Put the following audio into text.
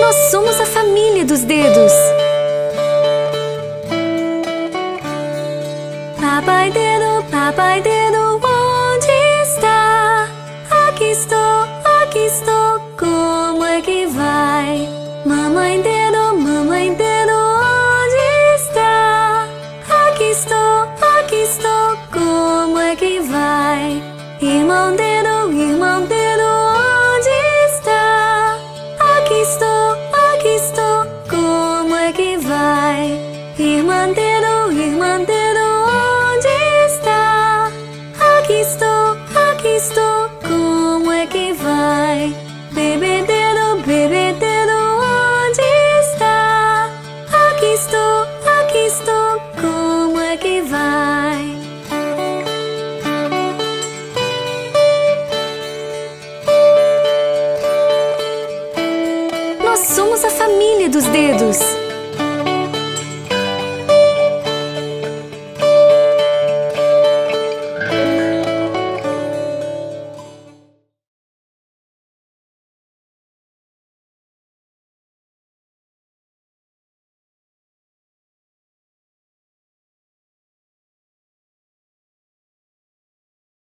Nós somos a família dos dedos. Papai dedo, papai dedo, onde está? Aqui estou, aqui estou, como é que vai? Mamãe dedo, mamãe dedo, onde está? Aqui estou, aqui estou, como é que vai? Irmão dedo, irmã dedo, onde está? Aqui estou, aqui estou, como é que vai? Bebê dedo, onde está? Aqui estou, aqui estou, como é que vai? Nós somos a família dos dedos.